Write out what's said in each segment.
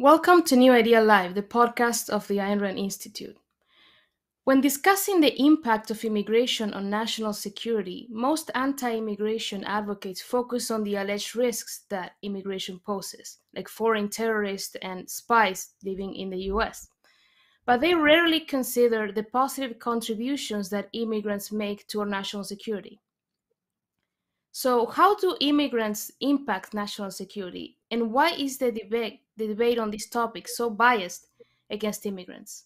Welcome to New Ideal Live, the podcast of the Ayn Institute. When discussing the impact of immigration on national security, most anti immigration advocates focus on the alleged risks that immigration poses, like foreign terrorists and spies living in the US. But they rarely consider the positive contributions that immigrants make to our national security. So, how do immigrants impact national security, and why is the debate the debate on this topic so biased against immigrants?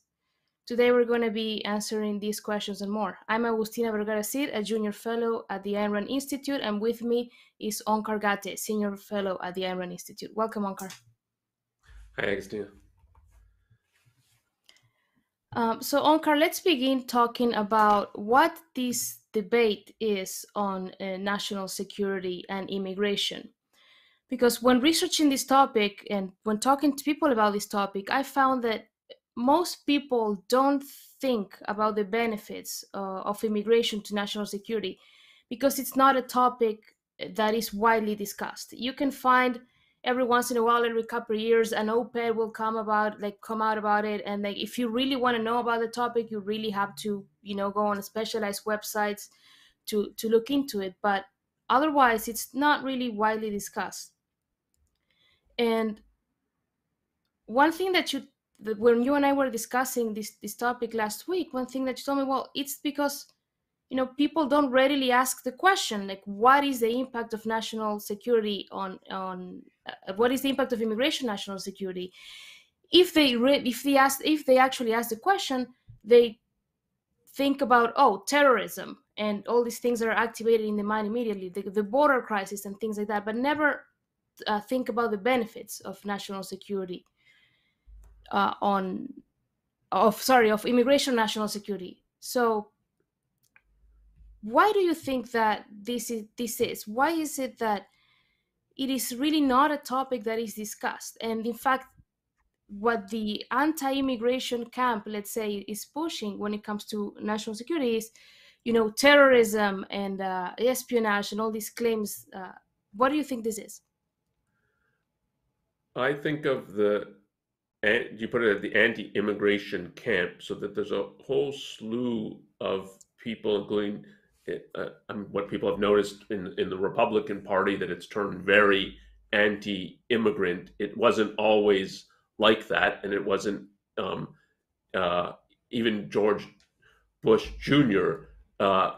Today, we're going to be answering these questions and more. I'm Agustina Vergara Cid, a junior fellow at the Ayn Rand Institute, and with me is Onkar Ghate, senior fellow at the Ayn Rand Institute. Welcome, Onkar. Hi, Agustina. Um, so, Onkar, let's begin talking about what this debate is on uh, national security and immigration. Because when researching this topic and when talking to people about this topic, I found that most people don't think about the benefits uh, of immigration to national security because it's not a topic that is widely discussed. You can find every once in a while every couple of years an op-ed will come about like come out about it. And like if you really want to know about the topic you really have to you know go on specialized websites to to look into it. But otherwise it's not really widely discussed and one thing that you that when you and i were discussing this this topic last week one thing that you told me well it's because you know people don't readily ask the question like what is the impact of national security on on uh, what is the impact of immigration national security? If they re- if they ask if they actually ask the question they think about oh terrorism and all these things are activated in the mind immediately the, the border crisis and things like that but never uh, think about the benefits of national security uh, on of sorry of immigration national security. So why do you think that this is this is? Why is it that it is really not a topic that is discussed? And in fact what the anti-immigration camp let's say is pushing when it comes to national security is you know terrorism and uh, espionage and all these claims uh, what do you think this is i think of the you put it at the anti-immigration camp so that there's a whole slew of people including uh, um, what people have noticed in in the Republican Party that it's turned very anti-immigrant. It wasn't always like that, and it wasn't um, uh, even George Bush Jr. Uh,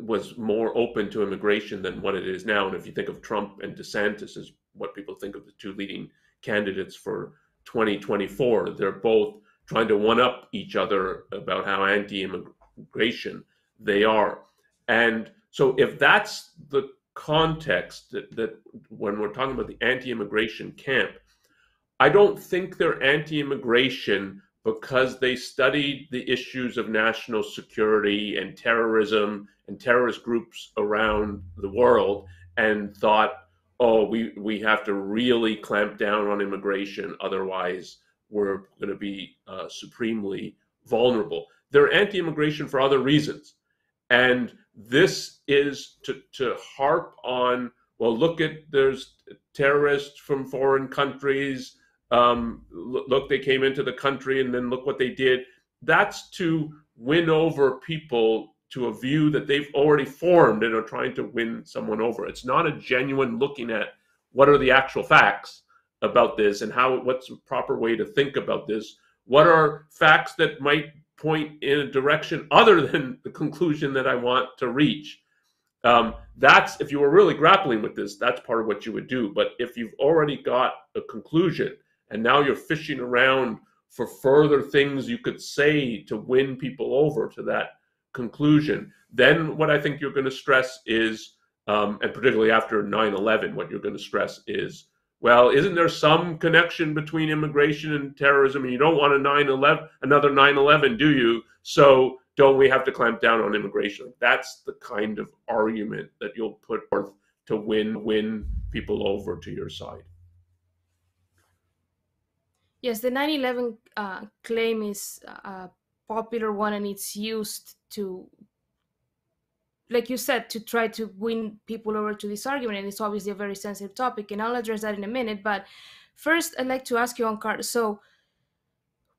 was more open to immigration than what it is now. And if you think of Trump and DeSantis as what people think of the two leading candidates for 2024, they're both trying to one up each other about how anti-immigration they are. And so, if that's the context that, that when we're talking about the anti immigration camp, I don't think they're anti immigration because they studied the issues of national security and terrorism and terrorist groups around the world and thought, oh, we, we have to really clamp down on immigration, otherwise, we're going to be uh, supremely vulnerable. They're anti immigration for other reasons. And this is to, to harp on, well, look at there's terrorists from foreign countries. Um, look, they came into the country and then look what they did. That's to win over people to a view that they've already formed and are trying to win someone over. It's not a genuine looking at what are the actual facts about this and how what's the proper way to think about this. What are facts that might point in a direction other than the conclusion that I want to reach. Um, that's if you were really grappling with this, that's part of what you would do. But if you've already got a conclusion and now you're fishing around for further things you could say to win people over to that conclusion, then what I think you're going to stress is, um, and particularly after 9 11, what you're going to stress is well, isn't there some connection between immigration and terrorism? And you don't want a 9/11, another 9/11, do you? So don't we have to clamp down on immigration? That's the kind of argument that you'll put forth to win win people over to your side. Yes, the 9/11 uh, claim is a popular one, and it's used to like you said, to try to win people over to this argument, and it's obviously a very sensitive topic, and I'll address that in a minute. But first, I'd like to ask you Onkar. So,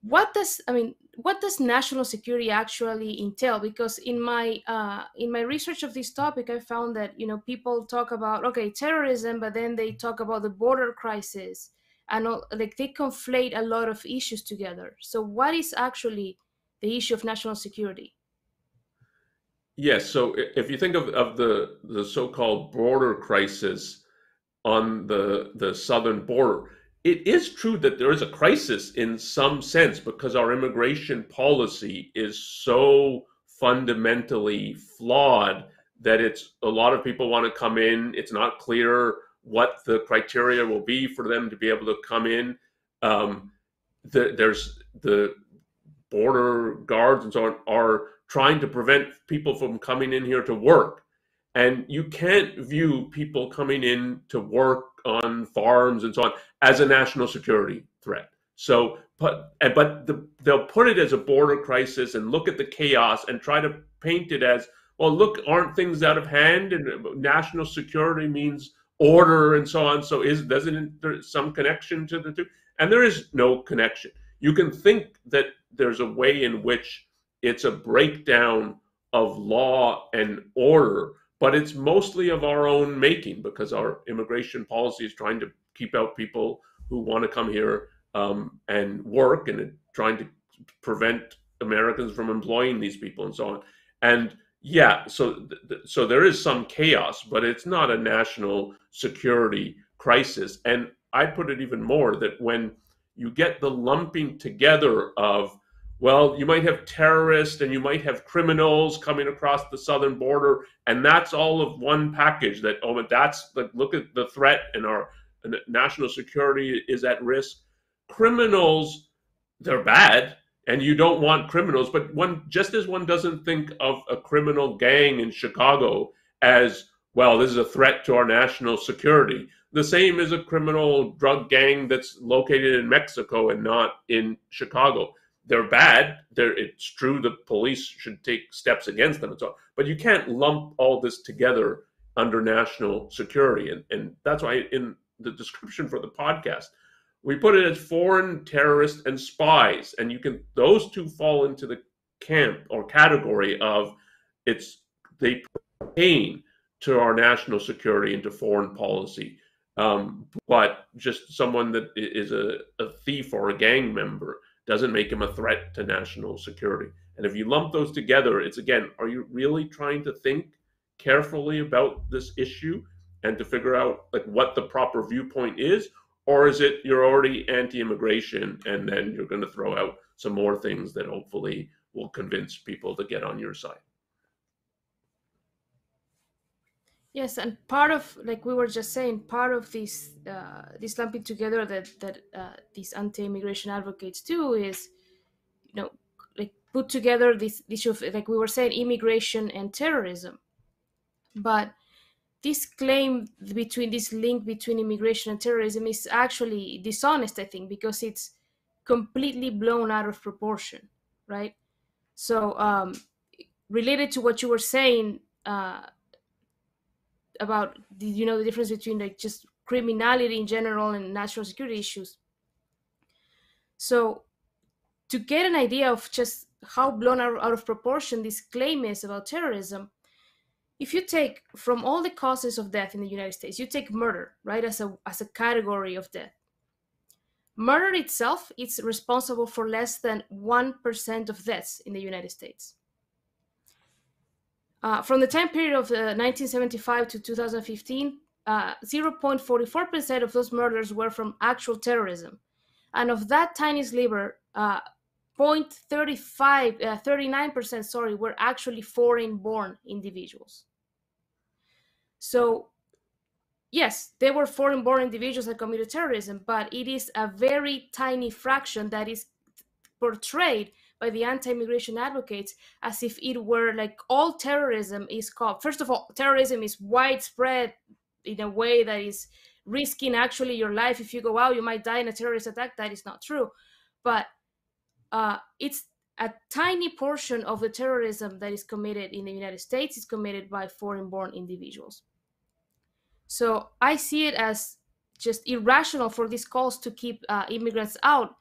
what does I mean? What does national security actually entail? Because in my uh, in my research of this topic, I found that you know people talk about okay terrorism, but then they talk about the border crisis, and all, like they conflate a lot of issues together. So, what is actually the issue of national security? Yes. So if you think of, of the, the so-called border crisis on the, the southern border, it is true that there is a crisis in some sense because our immigration policy is so fundamentally flawed that it's a lot of people want to come in. It's not clear what the criteria will be for them to be able to come in. Um, the, there's the border guards and so on are trying to prevent people from coming in here to work. And you can't view people coming in to work on farms and so on as a national security threat. So, but but the, they'll put it as a border crisis and look at the chaos and try to paint it as well. Look, aren't things out of hand? And uh, national security means order and so on. So, is doesn't there some connection to the two? And there is no connection. You can think that there's a way in which it's a breakdown of law and order, but it's mostly of our own making because our immigration policy is trying to keep out people who want to come here um, and work and trying to prevent Americans from employing these people and so on. And yeah, so th- so there is some chaos, but it's not a national security crisis. And I put it even more that when you get the lumping together of well, you might have terrorists and you might have criminals coming across the southern border, and that's all of one package. That oh, but that's look at the threat and our national security is at risk. Criminals, they're bad, and you don't want criminals. But one, just as one doesn't think of a criminal gang in Chicago as well, this is a threat to our national security. The same as a criminal drug gang that's located in Mexico and not in Chicago they're bad. They're, it's true the police should take steps against them and so on. But you can't lump all this together under national security. And, and that's why in the description for the podcast, we put it as foreign terrorists and spies. And you can, those two fall into the camp or category of it's, they pertain to our national security and to foreign policy. Um, but just someone that is a, a thief or a gang member doesn't make him a threat to national security. And if you lump those together, it's again, are you really trying to think carefully about this issue and to figure out like what the proper viewpoint is? Or is it you're already anti-immigration and then you're going to throw out some more things that hopefully will convince people to get on your side? Yes, and part of like we were just saying, part of this uh, this lumping together that that uh, these anti-immigration advocates do is, you know, like put together this issue of like we were saying, immigration and terrorism. But this claim between this link between immigration and terrorism is actually dishonest, I think, because it's completely blown out of proportion, right? So, um, related to what you were saying. Uh, about the, you know the difference between like just criminality in general and national security issues. So to get an idea of just how blown out, of proportion this claim is about terrorism if you take from all the causes of death in the united states you take murder right as a as a category of death. Murder itself is responsible for less than 1% of deaths in the united states uh, from the time period of uh, 1975 to 2015, 0.44% uh, of those murders were from actual terrorism. And of that tiny sliver, uh, 0.35, 39%, uh, sorry, were actually foreign born individuals. So, yes, they were foreign born individuals that committed terrorism, but it is a very tiny fraction that is portrayed by the anti-immigration advocates as if it were like all terrorism is called first of all terrorism is widespread in a way that is risking actually your life. If you go out you might die in a terrorist attack. That is not true. But uh, it's a tiny portion of the terrorism that is committed in the united states is committed by foreign born individuals. So i see it as just irrational for these calls to keep uh, immigrants out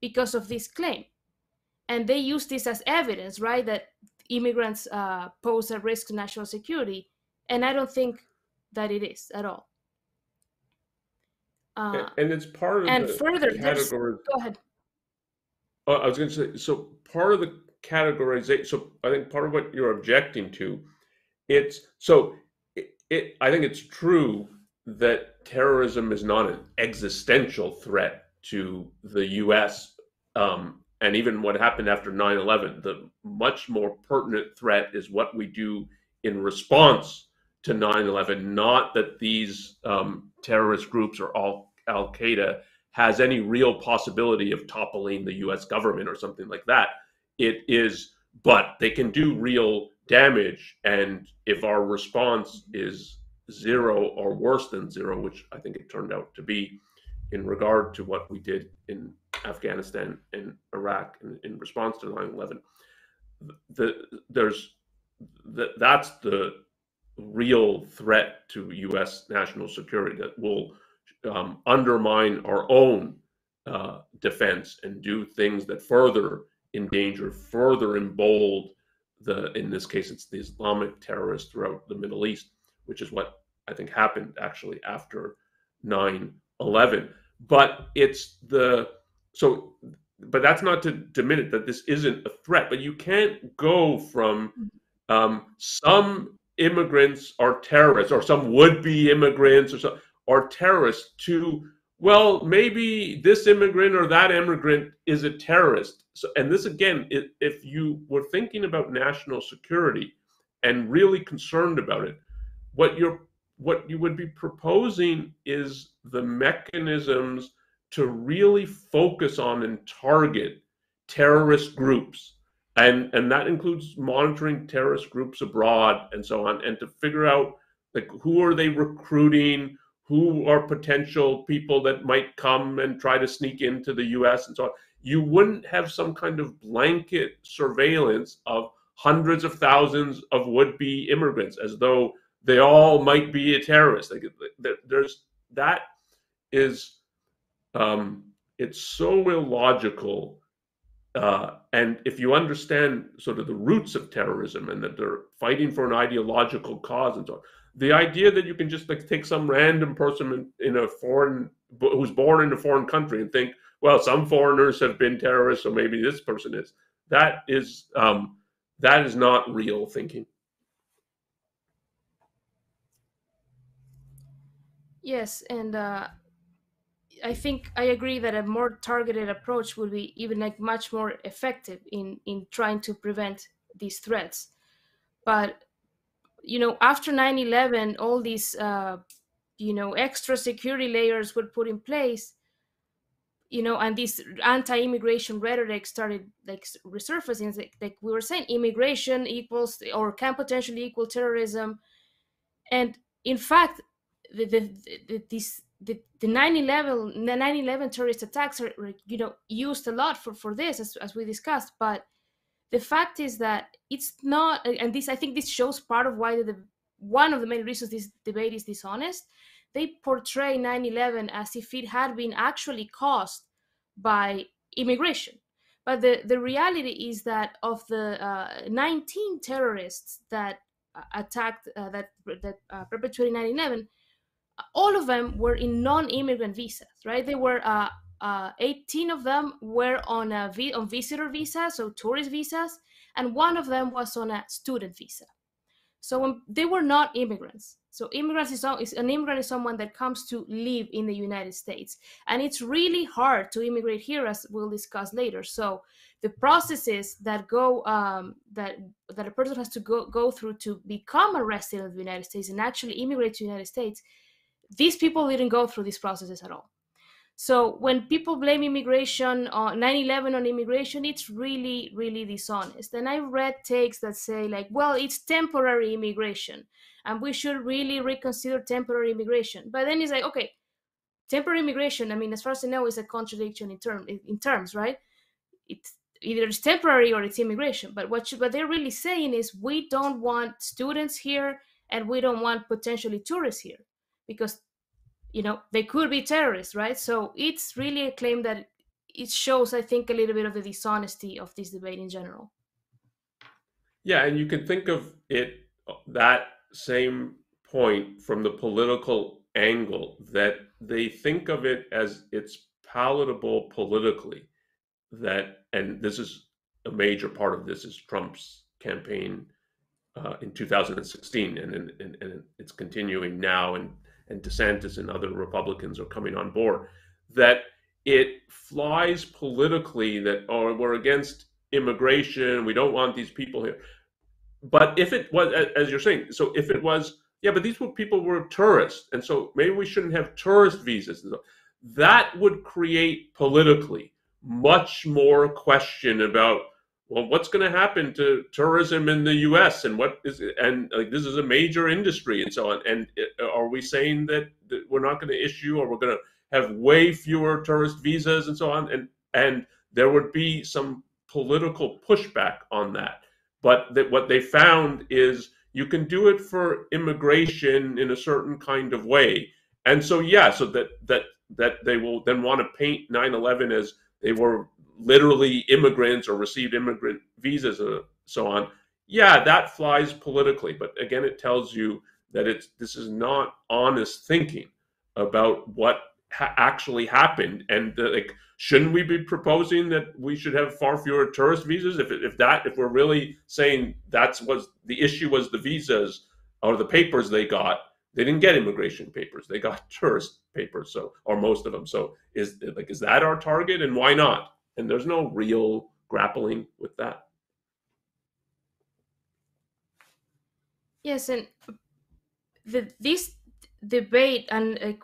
because of this claim. And they use this as evidence, right, that immigrants uh, pose a risk to national security. And I don't think that it is at all. Uh, and it's part of and the further, category. Go ahead. Oh, I was going to say, so part of the categorization. So I think part of what you're objecting to, it's so it, it I think it's true that terrorism is not an existential threat to the U.S. Um, and even what happened after 9/11. The much more pertinent threat is what we do in response to 9/11. Not that these um, terrorist groups or Al Qaeda has any real possibility of toppling the U.S. government or something like that. It is, but they can do real damage, and if our response is zero or worse than zero, which I think it turned out to be in regard to what we did in Afghanistan and Iraq in, in response to 9 11. The, there's the, that's the real threat to U.S. national security that will um, undermine our own uh, defense and do things that further endanger, further embolden the, in this case, it's the Islamic terrorists throughout the Middle East which is what I think happened actually after 9 11. But it's the so, but that's not to diminish that this isn't a threat. But you can't go from um, some immigrants are terrorists or some would be immigrants or so, are terrorists to well maybe this immigrant or that immigrant is a terrorist so and this again if you were thinking about national security and really concerned about it what you're what you would be proposing is the mechanisms to really focus on and target terrorist groups and and that includes monitoring terrorist groups abroad and so on and to figure out like who are they recruiting who are potential people that might come and try to sneak into the US and so on you wouldn't have some kind of blanket surveillance of hundreds of thousands of would-be immigrants as though they all might be a terrorist. Like there's that is um, it's so illogical. Uh, and if you understand sort of the roots of terrorism and that they're fighting for an ideological cause and so on, the idea that you can just like take some random person in, in a foreign who's born in a foreign country and think, well, some foreigners have been terrorists, so maybe this person is. That is um, that is not real thinking. Yes, and uh, I think I agree that a more targeted approach would be even like much more effective in in trying to prevent these threats. But you know, after 9/11, all these uh, you know extra security layers were put in place. You know, and this anti-immigration rhetoric started like resurfacing. Like, like we were saying, immigration equals or can potentially equal terrorism, and in fact, the, the, the this the, the 9-11 the 9-11 terrorist attacks are you know used a lot for for this as, as we discussed but the fact is that it's not and this i think this shows part of why the one of the main reasons this debate is dishonest. They portray 9-11 as if it had been actually caused by immigration. But the, the reality is that of the uh, 19 terrorists that uh, attacked uh, that that uh, perpetrated 9-11 all of them were in non-immigrant visas, right? They were uh, uh, 18 of them were on a vi- on visitor visa, so tourist visas, and one of them was on a student visa. So they were not immigrants. So immigrants is, is an immigrant is someone that comes to live in the United States, and it's really hard to immigrate here, as we'll discuss later. So the processes that go um, that that a person has to go go through to become a resident of the United States and actually immigrate to the United States these people didn't go through these processes at all. So when people blame immigration on 9/11 on immigration, it's really, really dishonest. And I've read takes that say like, well, it's temporary immigration, and we should really reconsider temporary immigration. But then it's like, okay, temporary immigration. I mean, as far as I know, is a contradiction in term in terms, right? It's either it's temporary or it's immigration. But what what they're really saying is we don't want students here, and we don't want potentially tourists here because you know they could be terrorists right? So it's really a claim that it shows i think a little bit of the dishonesty of this debate in general. Yeah and you can think of it that same point from the political angle that they think of it as it's palatable politically that and this is a major part of this is trump's campaign uh, in 2016 and, and, and it's continuing now and and DeSantis and other Republicans are coming on board, that it flies politically that, oh, we're against immigration, we don't want these people here. But if it was, as you're saying, so if it was, yeah, but these were people were tourists, and so maybe we shouldn't have tourist visas. That would create politically much more question about well, what's going to happen to tourism in the U.S. and what is and like this is a major industry and so on. And uh, are we saying that, that we're not going to issue or we're going to have way fewer tourist visas and so on? And and there would be some political pushback on that. But that what they found is you can do it for immigration in a certain kind of way. And so yeah, so that that that they will then want to paint 9/11 as they were literally immigrants or received immigrant visas and so on, yeah, that flies politically. But again, it tells you that it's this is not honest thinking about what ha- actually happened. And uh, like, shouldn't we be proposing that we should have far fewer tourist visas? If if that if we're really saying that's was the issue was the visas or the papers they got, they didn't get immigration papers; they got tourist papers. So or most of them. So is like is that our target, and why not? And there's no real grappling with that. Yes, and the, this debate and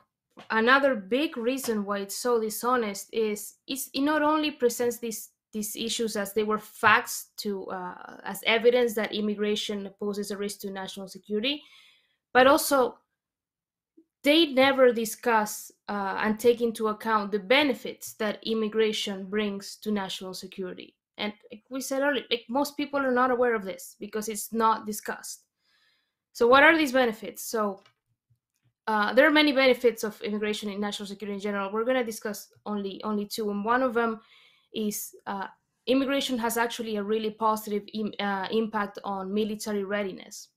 another big reason why it's so dishonest is is it not only presents these these issues as they were facts to uh, as evidence that immigration poses a risk to national security, but also they never discuss uh, and take into account the benefits that immigration brings to national security. And like we said earlier, like most people are not aware of this because it's not discussed. So, what are these benefits? So, uh, there are many benefits of immigration in national security in general. We're going to discuss only only two, and one of them is uh, immigration has actually a really positive Im- uh, impact on military readiness.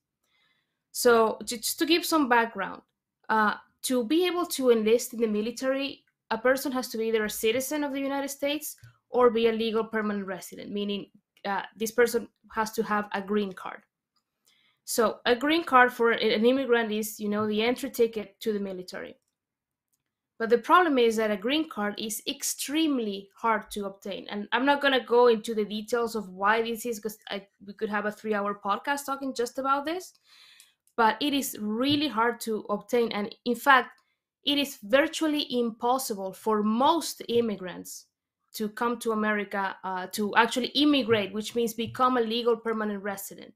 So, just to give some background, uh, to be able to enlist in the military, a person has to be either a citizen of the United States or be a legal permanent resident, meaning uh, this person has to have a green card. So, a green card for an immigrant is, you know, the entry ticket to the military. But the problem is that a green card is extremely hard to obtain. And I'm not going to go into the details of why this is because we could have a three hour podcast talking just about this but it is really hard to obtain. And in fact, it is virtually impossible for most immigrants to come to America uh, to actually immigrate, which means become a legal permanent resident.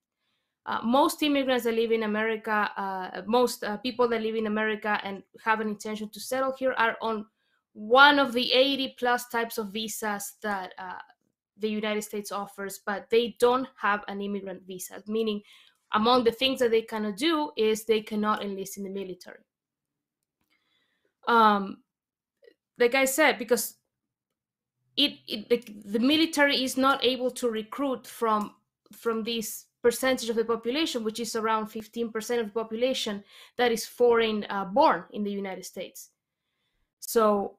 Uh, most immigrants that live in America, uh, most uh, people that live in America and have an intention to settle here are on one of the 80 plus types of visas that uh, the United States offers, but they don't have an immigrant visa, meaning among the things that they cannot do is they cannot enlist in the military. Um, like I said, because it, it the, the military is not able to recruit from from this percentage of the population, which is around 15% of the population that is foreign uh, born in the United States. So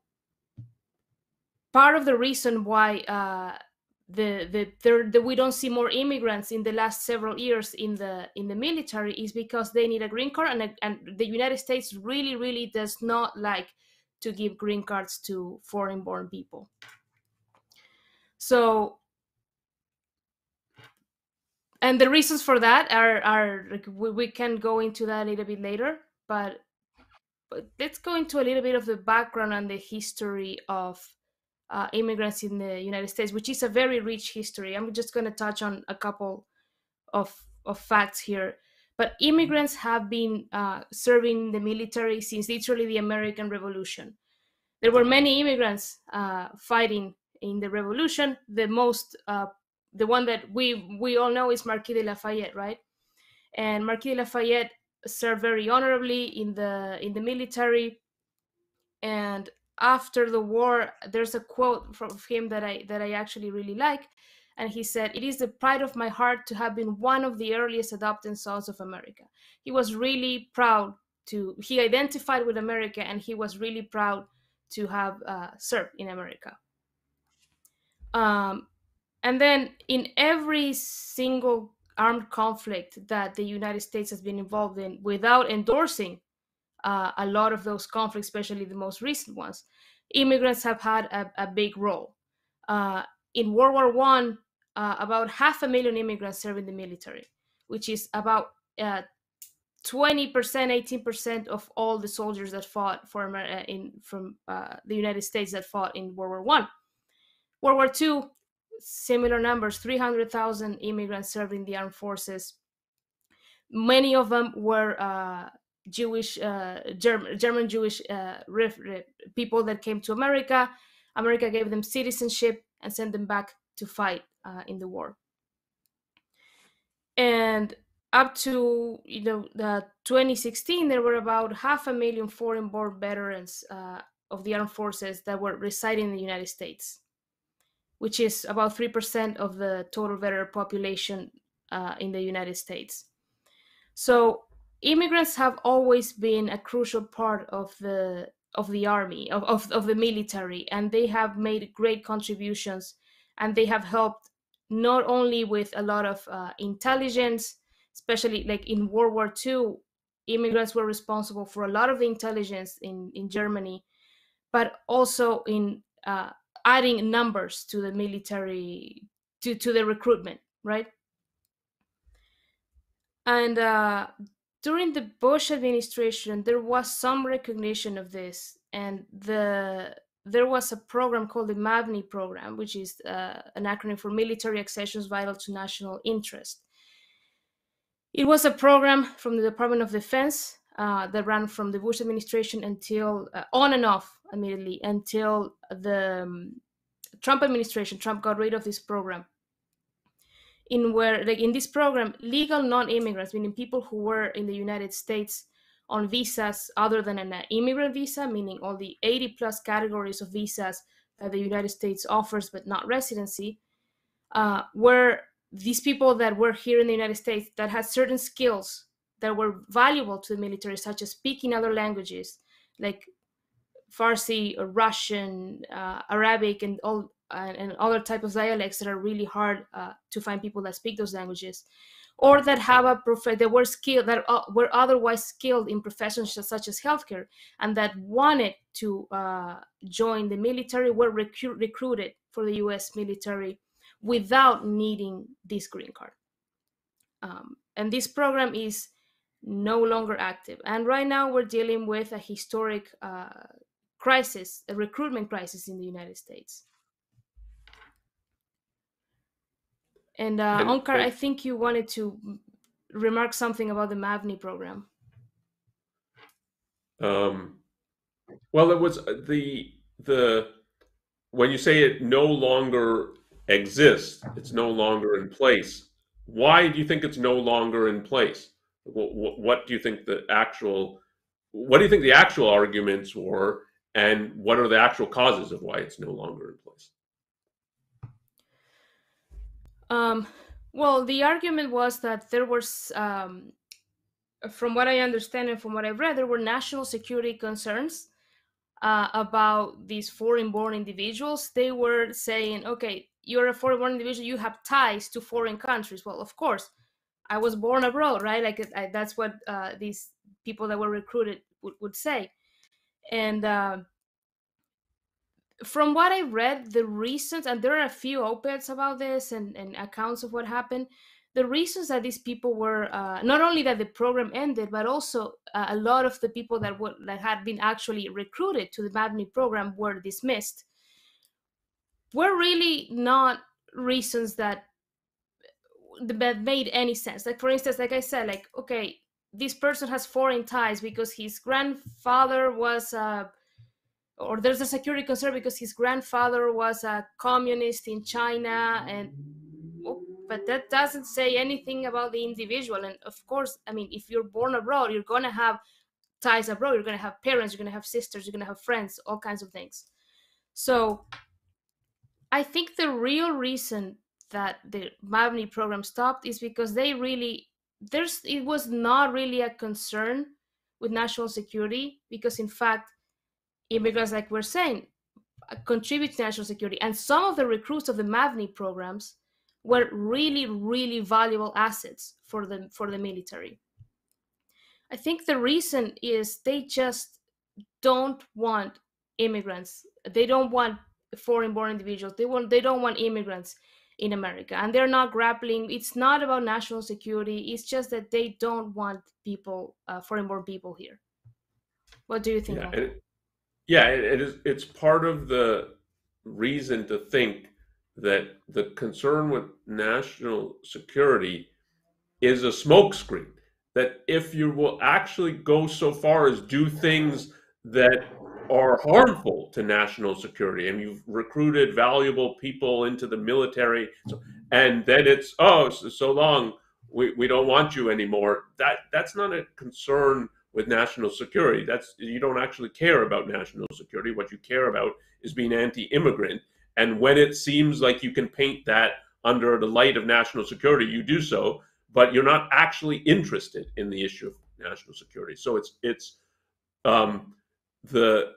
part of the reason why uh, the the there the, we don't see more immigrants in the last several years in the in the military is because they need a green card and and the United States really really does not like to give green cards to foreign born people. So and the reasons for that are are like we, we can go into that a little bit later, but but let's go into a little bit of the background and the history of uh, immigrants in the United States, which is a very rich history. I'm just going to touch on a couple of, of facts here. But immigrants have been uh, serving the military since literally the American Revolution. There were many immigrants uh, fighting in the revolution. The most, uh, the one that we we all know is Marquis de Lafayette, right? And Marquis de Lafayette served very honorably in the in the military and after the war there's a quote from him that i that i actually really like and he said it is the pride of my heart to have been one of the earliest adopted sons of america. He was really proud to he identified with america and he was really proud to have uh, served in america. Um, and then in every single armed conflict that the united states has been involved in without endorsing uh, a lot of those conflicts, especially the most recent ones, immigrants have had a, a big role. Uh, in World War One, uh, about half a million immigrants served in the military, which is about uh, twenty percent, eighteen percent of all the soldiers that fought for America in from uh, the United States that fought in World War One. World War Two, similar numbers: three hundred thousand immigrants served in the armed forces. Many of them were uh, Jewish, uh, German, German Jewish uh, people that came to America. America gave them citizenship and sent them back to fight uh, in the war. And up to you know the 2016, there were about half a million foreign-born veterans uh, of the armed forces that were residing in the United States, which is about three percent of the total veteran population uh, in the United States. So immigrants have always been a crucial part of the of the army of, of, of the military and they have made great contributions and they have helped not only with a lot of uh, intelligence especially like in world war ii immigrants were responsible for a lot of the intelligence in, in germany but also in uh, adding numbers to the military to, to the recruitment right? And uh, during the Bush administration, there was some recognition of this, and the there was a program called the MAVNI program, which is uh, an acronym for Military Accessions Vital to National Interest. It was a program from the Department of Defense uh, that ran from the Bush administration until uh, on and off, immediately until the um, Trump administration. Trump got rid of this program in where like in this program legal non-immigrants meaning people who were in the united states on visas other than an immigrant visa meaning all the 80 plus categories of visas that the united states offers but not residency uh, were these people that were here in the united states that had certain skills that were valuable to the military such as speaking other languages like farsi or russian uh, arabic and all and, and other type of dialects that are really hard uh, to find people that speak those languages or that have a prof- that were skilled that uh, were otherwise skilled in professions such as healthcare and that wanted to uh, join the military were recru- recruited for the U.S. military without needing this green card. Um, and this program is no longer active. And right now we're dealing with a historic uh, crisis, a recruitment crisis in the United States. And uh, and, Onkar, I think you wanted to remark something about the MAVNI program. Um, well, it was uh, the the when you say it no longer exists, it's no longer in place. Why do you think it's no longer in place? What, what do you think the actual what do you think the actual arguments were, and what are the actual causes of why it's no longer in place? Um, well, the argument was that there was, um, from what I understand and from what I've read, there were national security concerns uh, about these foreign-born individuals. They were saying, "Okay, you're a foreign-born individual. You have ties to foreign countries." Well, of course, I was born abroad, right? Like I, that's what uh, these people that were recruited would, would say, and. Uh, from what I read, the reasons, and there are a few op-eds about this and, and accounts of what happened. The reasons that these people were uh, not only that the program ended, but also uh, a lot of the people that were that had been actually recruited to the MAVNI program were dismissed. Were really not reasons that that made any sense. Like for instance, like I said, like okay, this person has foreign ties because his grandfather was a uh, or there's a security concern because his grandfather was a communist in China and oh, but that doesn't say anything about the individual. And of course I mean if you're born abroad you're going to have ties abroad you're going to have parents you're going to have sisters you're going to have friends all kinds of things. So i think the real reason that the mavni program stopped is because they really there's it was not really a concern with national security because in fact immigrants like we're saying contribute to national security. And some of the recruits of the mavni programs were really really valuable assets for the for the military. I think the reason is they just don't want immigrants. They don't want foreign born individuals. They want they don't want immigrants in america. And they're not grappling it's not about national security. It's just that they don't want people uh, foreign born people here. What do you think yeah, yeah it is it's part of the reason to think that the concern with national security is a smokescreen. That if you will actually go so far as do things that are harmful to national security and you've recruited valuable people into the military so, and then it's oh so, so long we, we don't want you anymore that that's not a concern with national security that's you don't actually care about national security what you care about is being anti-immigrant and when it seems like you can paint that under the light of national security, you do so, but you're not actually interested in the issue of national security. So it's it's um, the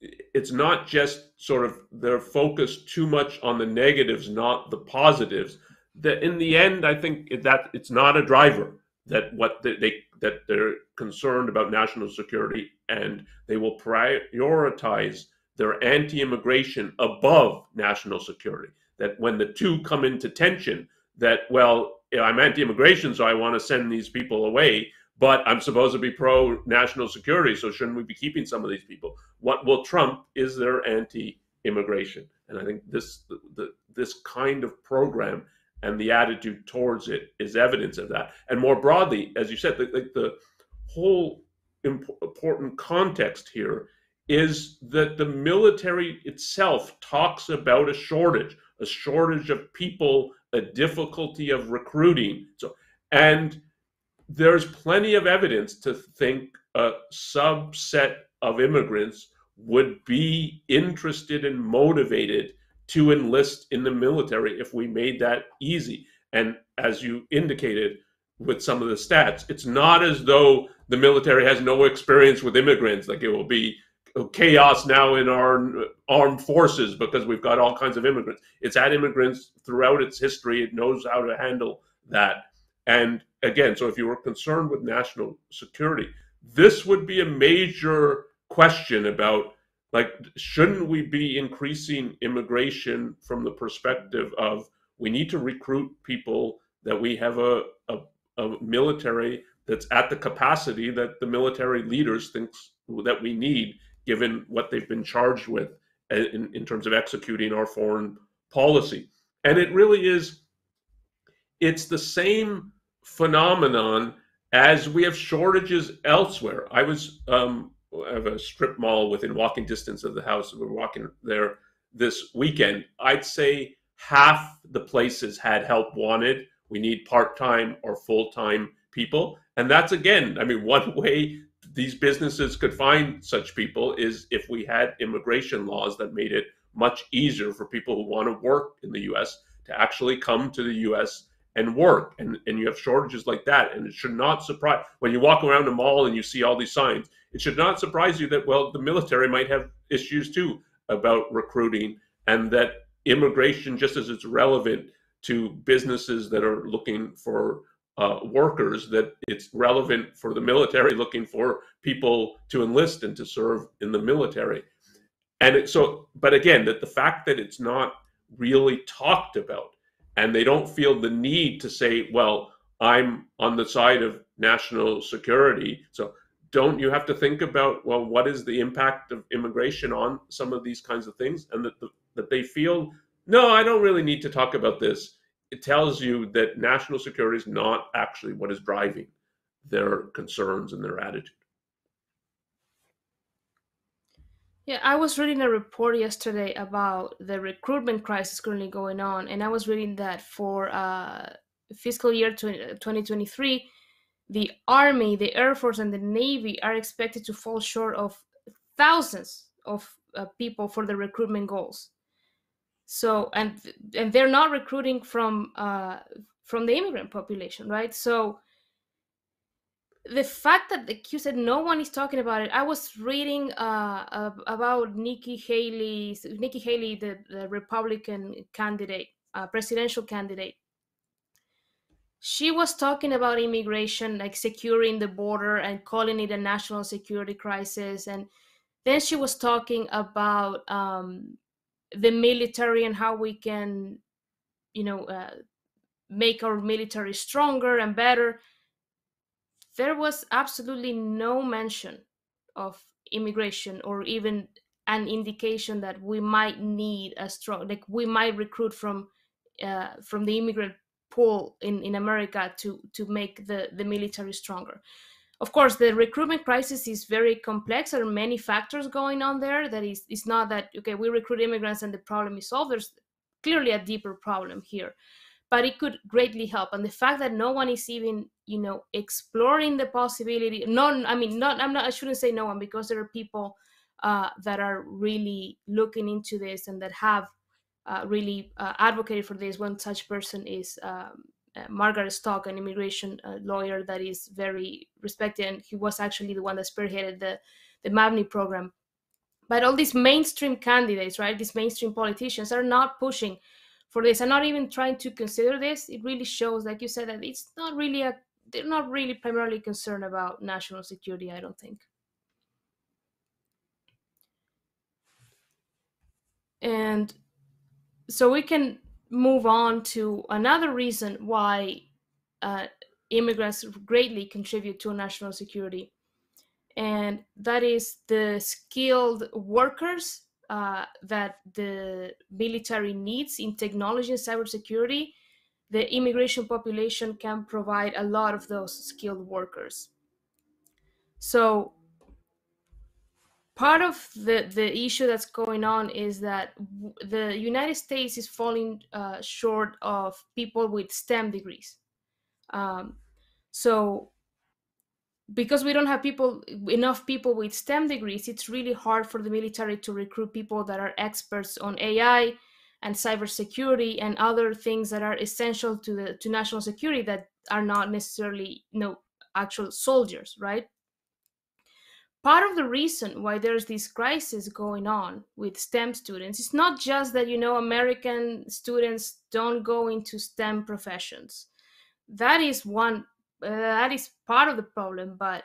it's not just sort of they're focused too much on the negatives, not the positives. That in the end, I think that it's not a driver. That what they that they're concerned about national security and they will prioritize their anti-immigration above national security. That when the two come into tension, that well, I'm anti-immigration, so I want to send these people away, but I'm supposed to be pro-national security, so shouldn't we be keeping some of these people? What will trump is their anti-immigration, and I think this the, this kind of program and the attitude towards it is evidence of that. And more broadly, as you said, the, the, the whole important context here is that the military itself talks about a shortage, a shortage of people, a difficulty of recruiting. So, and there's plenty of evidence to think a subset of immigrants would be interested and motivated to enlist in the military if we made that easy. And as you indicated with some of the stats, it's not as though the military has no experience with immigrants, like it will be chaos now in our armed forces because we've got all kinds of immigrants. It's had immigrants throughout its history. It knows how to handle that. And again, so if you were concerned with national security, this would be a major question about like shouldn't we be increasing immigration from the perspective of we need to recruit people that we have a, a, a military that's at the capacity that the military leaders thinks that we need given what they've been charged with in, in terms of executing our foreign policy. And it really is, it's the same phenomenon as we have shortages elsewhere. I was, um, have a strip mall within walking distance of the house. We are walking there this weekend. I'd say half the places had help wanted. We need part time or full time people. And that's again, I mean, one way these businesses could find such people is if we had immigration laws that made it much easier for people who want to work in the US to actually come to the US and work. And, and you have shortages like that. And it should not surprise when you walk around a mall and you see all these signs, it should not surprise you that, well, the military might have issues too about recruiting and that immigration, just as it's relevant to businesses that are looking for uh, workers that it's relevant for the military looking for people to enlist and to serve in the military. And it, so, but again, that the fact that it's not really talked about and they don't feel the need to say, well, I'm on the side of national security. So don't you have to think about, well, what is the impact of immigration on some of these kinds of things? And that, the, that they feel, no, I don't really need to talk about this it tells you that national security is not actually what is driving their concerns and their attitude. Yeah, I was reading a report yesterday about the recruitment crisis currently going on, and I was reading that for uh, fiscal year 20, 2023, the army the air force and the navy are expected to fall short of thousands of uh, people for the recruitment goals so and and they're not recruiting from uh, from the immigrant population right so the fact that the Q said no one is talking about it. I was reading uh, about Nikki Haley, Nikki Haley, the, the Republican candidate, uh, presidential candidate. She was talking about immigration, like securing the border and calling it a national security crisis. And then she was talking about um, the military and how we can, you know, uh, make our military stronger and better there was absolutely no mention of immigration or even an indication that we might need a strong like we might recruit from uh, from the immigrant pool in, in America to to make the, the military stronger. Of course, the recruitment crisis is very complex. There are many factors going on there. That is, it's not that okay, we recruit immigrants and the problem is solved. There's clearly a deeper problem here but it could greatly help and the fact that no one is even you know exploring the possibility not i mean not i'm not i shouldn't say no one because there are people uh, that are really looking into this and that have uh, really uh, advocated for this one such person is um, uh, margaret stock an immigration uh, lawyer that is very respected and he was actually the one that spearheaded the the mavni program. But all these mainstream candidates right these mainstream politicians are not pushing for this and not even trying to consider this. It really shows like you said that it's not really a they're not really primarily concerned about national security i don't think. And so we can move on to another reason why uh, immigrants greatly contribute to national security and that is the skilled workers uh, that the military needs in technology and cybersecurity, the immigration population can provide a lot of those skilled workers. So part of the, the issue that's going on is that the United States is falling uh, short of people with STEM degrees. Um, so because we don't have people enough people with STEM degrees, it's really hard for the military to recruit people that are experts on AI and cybersecurity and other things that are essential to the to national security that are not necessarily you know actual soldiers, right? Part of the reason why there's this crisis going on with STEM students is not just that you know American students don't go into STEM professions. That is one uh, that is part of the problem but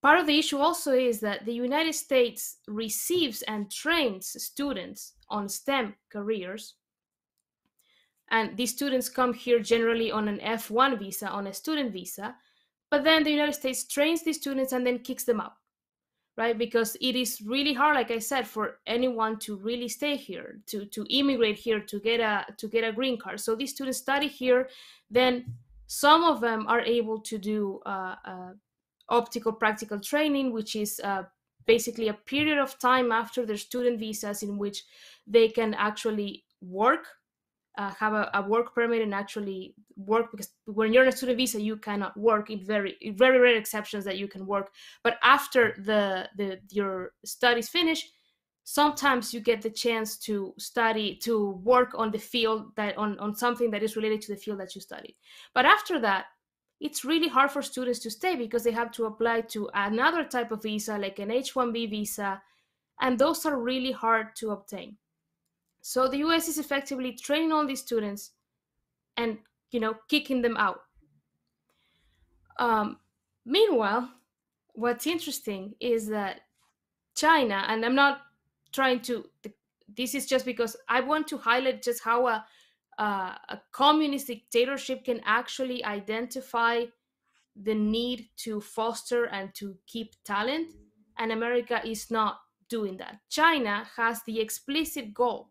part of the issue also is that the united states receives and trains students on stem careers and these students come here generally on an f1 visa on a student visa but then the united states trains these students and then kicks them out right? Because it is really hard like i said for anyone to really stay here to to immigrate here to get a to get a green card. So these students study here then some of them are able to do uh, uh, optional practical training, which is uh, basically a period of time after their student visas in which they can actually work, uh, have a, a, work permit, and actually work. Because when you're on a student visa, you cannot work. In very very rare exceptions that you can work, but after the the your studies finish, sometimes you get the chance to study to work on the field that on, on something that is related to the field that you studied but after that it's really hard for students to stay because they have to apply to another type of visa like an h1b visa and those are really hard to obtain so the us is effectively training all these students and you know kicking them out. Um, meanwhile what's interesting is that china and i'm not trying to this is just because i want to highlight just how a, a communist dictatorship can actually identify the need to foster and to keep talent and america is not doing that. China has the explicit goal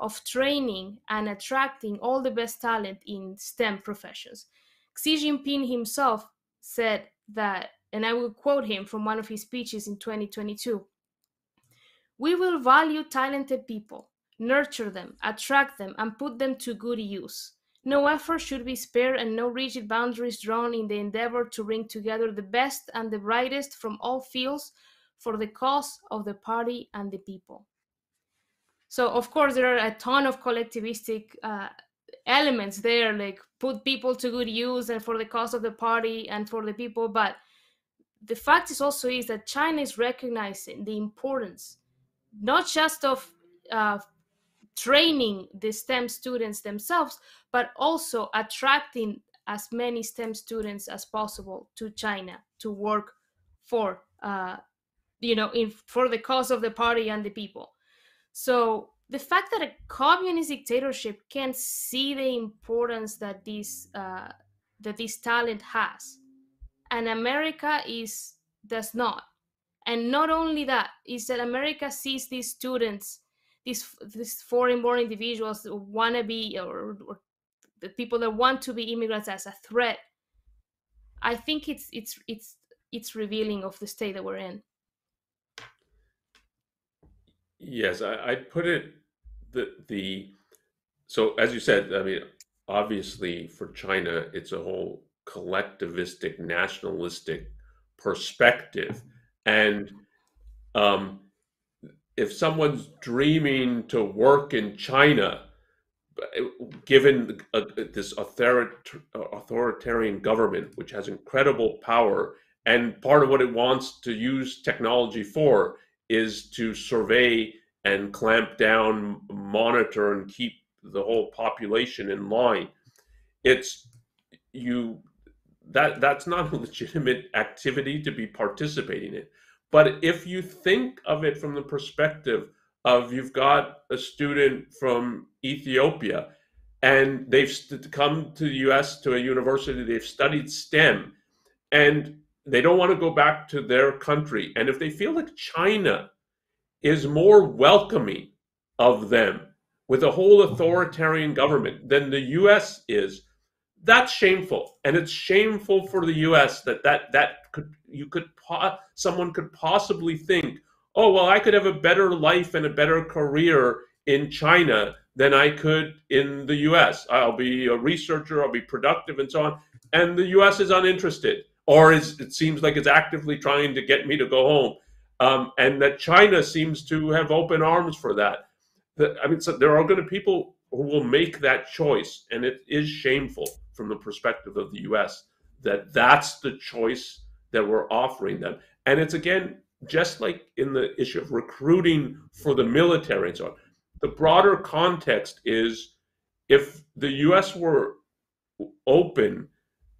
of training and attracting all the best talent in stem professions xi jinping himself said that and i will quote him from one of his speeches in 2022 we will value talented people, nurture them, attract them, and put them to good use. No effort should be spared and no rigid boundaries drawn in the endeavor to bring together the best and the brightest from all fields for the cause of the party and the people. So, of course, there are a ton of collectivistic uh, elements there, like put people to good use and for the cause of the party and for the people. But the fact is also is that China is recognizing the importance not just of uh, training the STEM students themselves, but also attracting as many STEM students as possible to China to work for, uh, you know, in, for the cause of the party and the people. So the fact that a communist dictatorship can see the importance that this uh, that this talent has, and America is does not, and not only that is that America sees these students these these foreign-born individuals want to be or, or the people that want to be immigrants as a threat. I think it's it's it's it's revealing of the state that we're in yes i i put it the the so as you said i mean obviously for china it's a whole collectivistic nationalistic perspective. And um if someone's dreaming to work in China, given uh, this authoritarian government, which has incredible power, and part of what it wants to use technology for is to survey and clamp down, monitor, and keep the whole population in line. It's you that that's not a legitimate activity to be participating in. But if you think of it from the perspective of you've got a student from Ethiopia and they've come to the US to a university, they've studied STEM, and they don't want to go back to their country. And if they feel like China is more welcoming of them with a whole mm-hmm. authoritarian government than the US is, that's shameful. And it's shameful for the US that that, that could you could someone could possibly think, oh well, I could have a better life and a better career in China than I could in the U.S. I'll be a researcher, I'll be productive, and so on. And the U.S. is uninterested, or is, it seems like it's actively trying to get me to go home. Um, and that China seems to have open arms for that. I mean, so there are going to people who will make that choice, and it is shameful from the perspective of the U.S. that that's the choice that we're offering them. And it's again, just like in the issue of recruiting for the military and so on, the broader context is if the US were open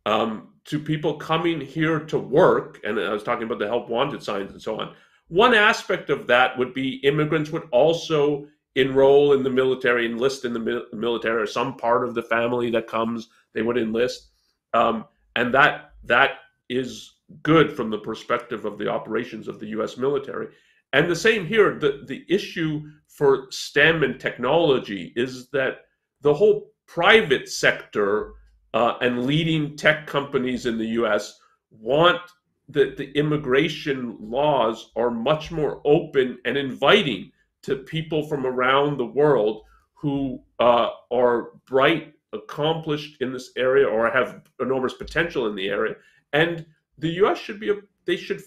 um, to people coming here to work, and I was talking about the help wanted signs and so on, one aspect of that would be immigrants would also enroll in the military, enlist in the military, or some part of the family that comes, they would enlist. Um, and that that is good from the perspective of the operations of the US military. And the same here, the, the issue for STEM and technology is that the whole private sector uh, and leading tech companies in the US want that the immigration laws are much more open and inviting to people from around the world who uh, are bright, accomplished in this area, or have enormous potential in the area, and the U.S. should be a, they should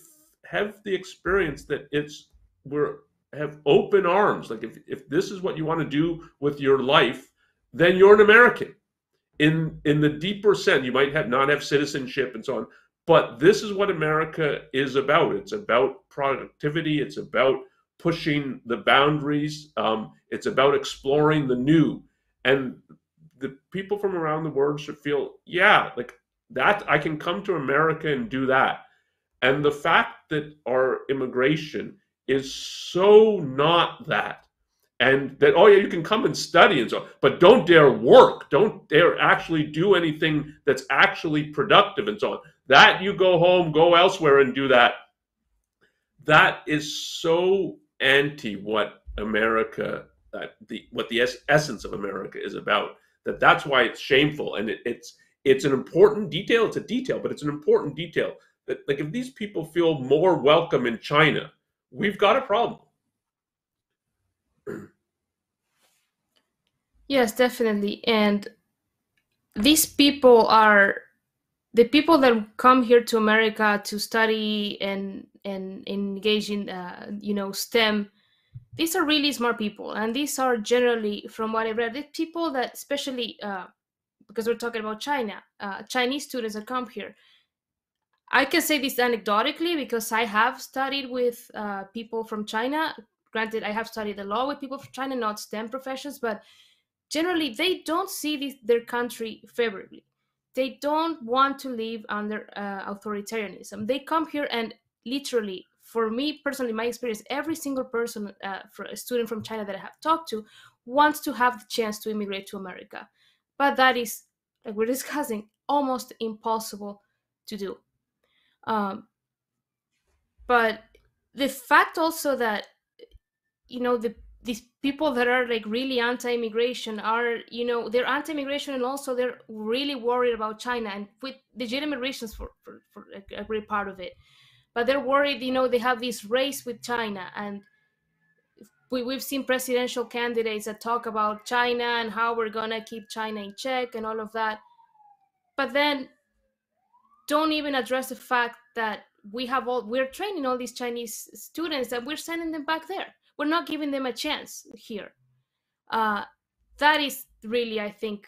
have the experience that it's we're have open arms. Like if if this is what you want to do with your life, then you're an American. In in the deeper sense, you might have not have citizenship and so on, but this is what America is about. It's about productivity. It's about pushing the boundaries. Um, it's about exploring the new. And the people from around the world should feel, yeah, like that I can come to America and do that. And the fact that our immigration is so not that, and that oh yeah, you can come and study and so, but don't dare work, don't dare actually do anything that's actually productive and so on. That you go home, go elsewhere and do that. That is so anti what America, that the what the es- essence of America is about. That that's why it's shameful and it, it's it's an important detail. It's a detail, but it's an important detail. That like if these people feel more welcome in China, we've got a problem. Yes, definitely. And these people are the people that come here to America to study and and engage in uh, you know STEM. These are really smart people, and these are generally, from what I've read, the people that, especially uh, because we're talking about China, uh, Chinese students that come here. I can say this anecdotally because I have studied with uh, people from China. Granted, I have studied the law with people from China, not STEM professions, but generally they don't see this, their country favorably. They don't want to live under uh, authoritarianism. They come here and literally for me personally my experience every single person uh, for a student from china that i have talked to wants to have the chance to immigrate to america. But that is like we're discussing almost impossible to do. Um, but the fact also that you know the these people that are like really anti-immigration are you know they're anti-immigration and also they're really worried about china and with legitimate reasons for, for, for a great part of it. But they're worried you know they have this race with china and we, we've seen presidential candidates that talk about china and how we're gonna keep china in check and all of that. But then don't even address the fact that we have all we're training all these chinese students and we're sending them back there we're not giving them a chance here. Uh, that is really i think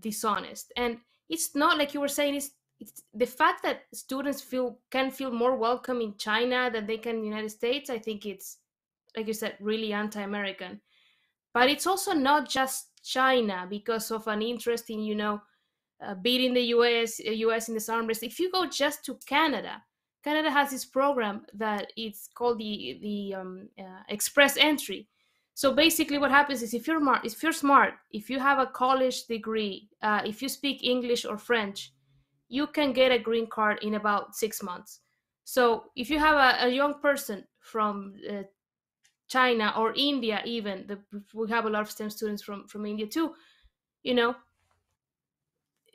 dishonest. And it's not like you were saying it's, it's the fact that students feel can feel more welcome in china than they can in the united states i think it's like you said really anti-american. But it's also not just china because of an interest in you know uh, beating the us us in the arm race if you go just to canada Canada has this program that it's called the the um, uh, express entry. So basically, what happens is if you're smart, if you're smart, if you have a college degree, uh, if you speak English or French, you can get a green card in about six months. So if you have a, a young person from uh, China or India, even the, we have a lot of STEM students from from India too. You know,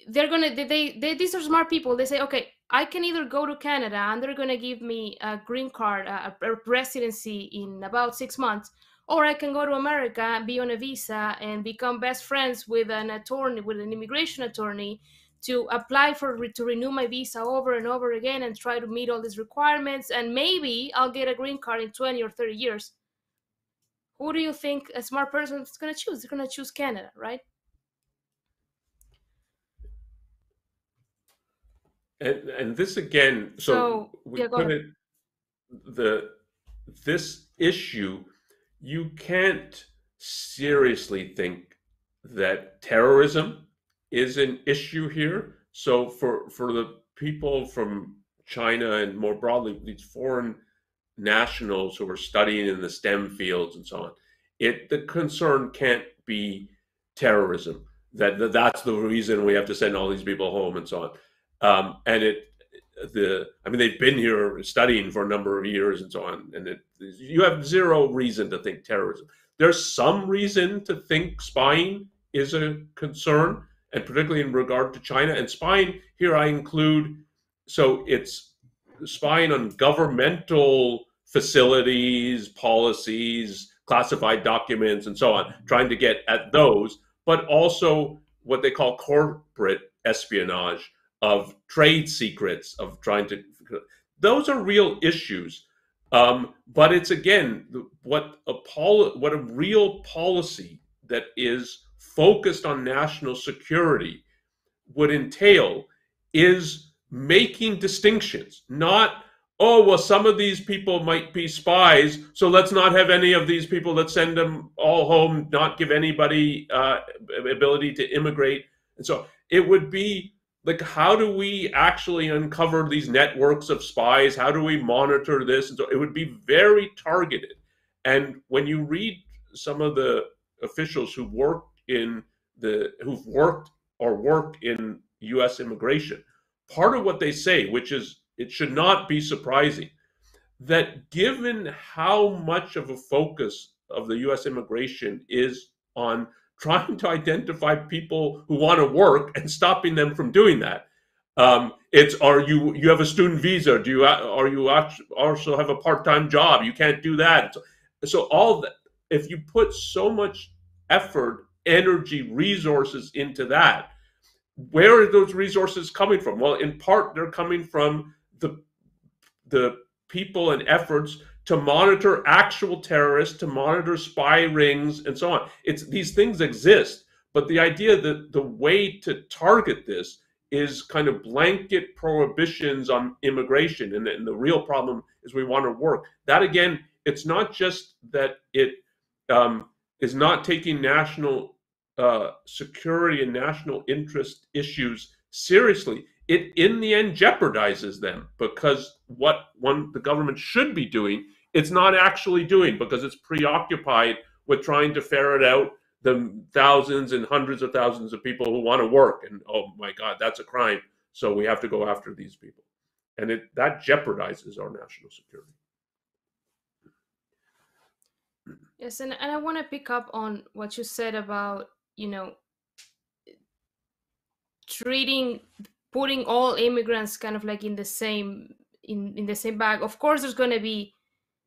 they're gonna they, they, they these are smart people. They say, okay, I can either go to Canada and they're going to give me a green card, a, a, residency in about six months, or I can go to America and be on a visa and become best friends with an attorney, with an immigration attorney, to apply for to renew my visa over and over again and try to meet all these requirements, and maybe I'll get a green card in 20 or 30 years. Who do you think a smart person is going to choose? They're going to choose Canada, right? And and this again, so, so we yeah, put it the this issue, you can't seriously think that terrorism is an issue here. So for for the people from China and more broadly these foreign nationals who are studying in the STEM fields and so on, it the concern can't be terrorism. That, that that's the reason we have to send all these people home and so on. Um, and it, the, I mean, they've been here studying for a number of years and so on. And it, you have zero reason to think terrorism. There's some reason to think spying is a concern, and particularly in regard to China. And spying here, I include, so it's spying on governmental facilities, policies, classified documents, and so on, trying to get at those, but also what they call corporate espionage of trade secrets, of trying to. Those are real issues. Um, but it's again what a pol- what a real policy that is focused on national security would entail is making distinctions, not oh well some of these people might be spies so let's not have any of these people let's send them all home not give anybody uh, ability to immigrate and so it would be like how do we actually uncover these networks of spies? How do we monitor this? And so it would be very targeted. And when you read some of the officials who worked in the who've worked or worked in US immigration part of what they say which is it should not be surprising that given how much of a focus of the US immigration is on trying to identify people who want to work and stopping them from doing that. Um, it's are you you have a student visa? Do you are you also have a part time job? You can't do that. So, so all that if you put so much effort, energy, resources into that, where are those resources coming from? Well, in part, they're coming from the the people and efforts to monitor actual terrorists, to monitor spy rings, and so on. It's these things exist, but the idea that the way to target this is kind of blanket prohibitions on immigration, and the, and the real problem is we want to work. That again, it's not just that it um, is not taking national uh, security and national interest issues seriously, it in the end jeopardizes them because what one the government should be doing, it's not actually doing because it's preoccupied with trying to ferret out the thousands and hundreds of thousands of people who want to work. And oh my God, that's a crime. So we have to go after these people. And it that jeopardizes our national security. Yes, and, and I want to pick up on what you said about you know treating putting all immigrants kind of like in the same in in the same bag. Of course there's going to be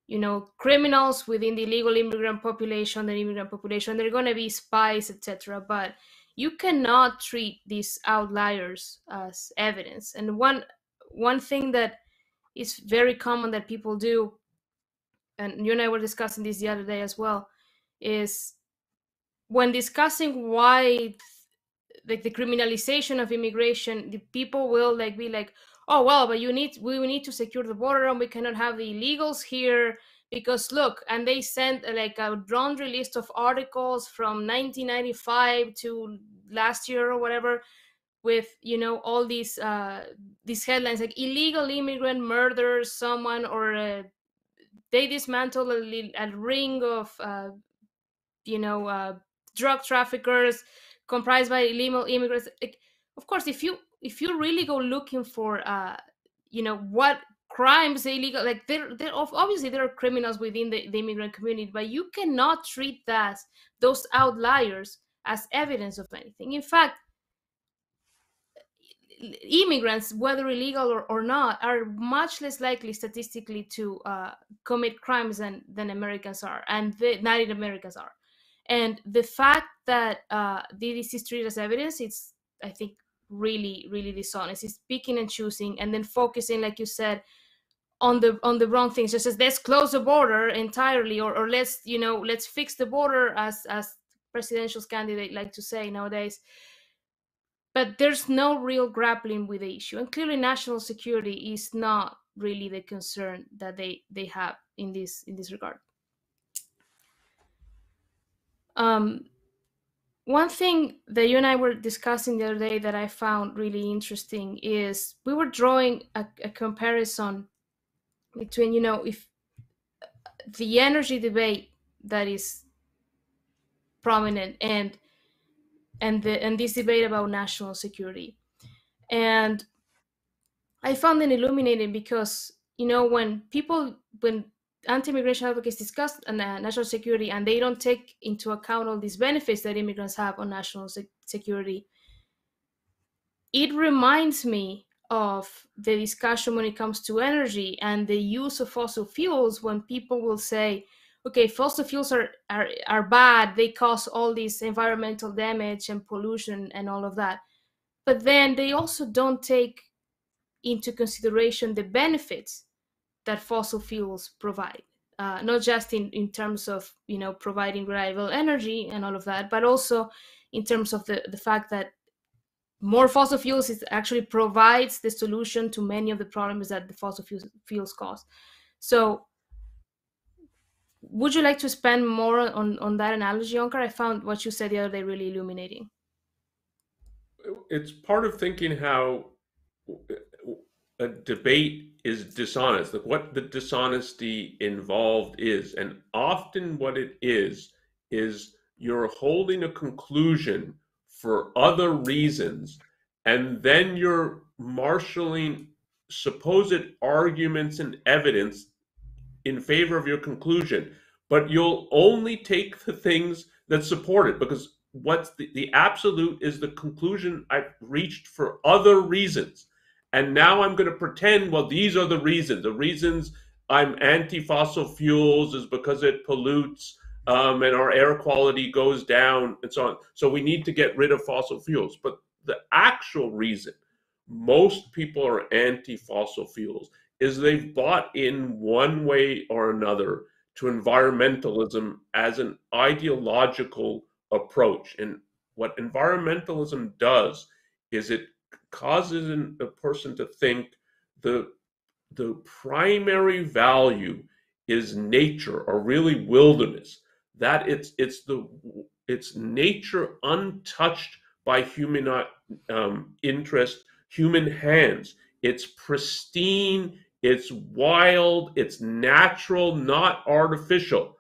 you know criminals within the illegal immigrant population the immigrant population. There are going to be spies etc but you cannot treat these outliers as evidence. And one one thing that is very common that people do and you and i were discussing this the other day as well is when discussing why like the criminalization of immigration the people will like be like oh well but you need we need to secure the border and we cannot have the illegals here. Because look and they sent uh, like a laundry list of articles from 1995 to last year or whatever with you know all these uh these headlines like illegal immigrant murders someone or uh, they dismantle a, a ring of uh, you know uh, drug traffickers comprised by illegal immigrants like, of course if you if you really go looking for uh you know what crimes illegal like there there obviously there are criminals within the, the immigrant community but you cannot treat that those outliers as evidence of anything. In fact immigrants whether illegal or, or not are much less likely statistically to uh, commit crimes than than americans are and the native americans are and the fact that uh, this is treated as evidence it's i think really really dishonest. It's picking and choosing and then focusing like you said on the on the wrong things. Just as let's close the border entirely or, or let's you know let's fix the border as as presidential candidate like to say nowadays. But there's no real grappling with the issue. And clearly national security is not really the concern that they they have in this in this regard um, one thing that you and I were discussing the other day that I found really interesting is we were drawing a, a comparison between, you know, if the energy debate that is prominent and and the and this debate about national security. And I found it illuminating because you know when people when anti-immigration advocates discuss uh, national security and they don't take into account all these benefits that immigrants have on national security. It reminds me of the discussion when it comes to energy and the use of fossil fuels when people will say okay fossil fuels are, are, are bad they cause all this environmental damage and pollution and all of that. But then they also don't take into consideration the benefits that fossil fuels provide. Uh, not just in, in terms of you know providing reliable energy and all of that, but also in terms of the, the fact that more fossil fuels is actually provides the solution to many of the problems that the fossil fuels, fuels cause. So would you like to spend more on, on that analogy, Onkar? I found what you said the other day really illuminating. It's part of thinking how a debate is dishonest, like what the dishonesty involved is. And often what it is, is you're holding a conclusion for other reasons, and then you're marshaling supposed arguments and evidence in favor of your conclusion. But you'll only take the things that support it because what's the, the absolute is the conclusion I've reached for other reasons and now I'm going to pretend, well, these are the reasons. The reasons I'm anti fossil fuels is because it pollutes um, and our air quality goes down and so on. So we need to get rid of fossil fuels. But the actual reason most people are anti fossil fuels is they've bought in one way or another to environmentalism as an ideological approach. And what environmentalism does is it causes a person to think the the primary value is nature or really wilderness. That it's it's the it's nature untouched by human um, interest human hands. It's pristine it's wild it's natural not artificial.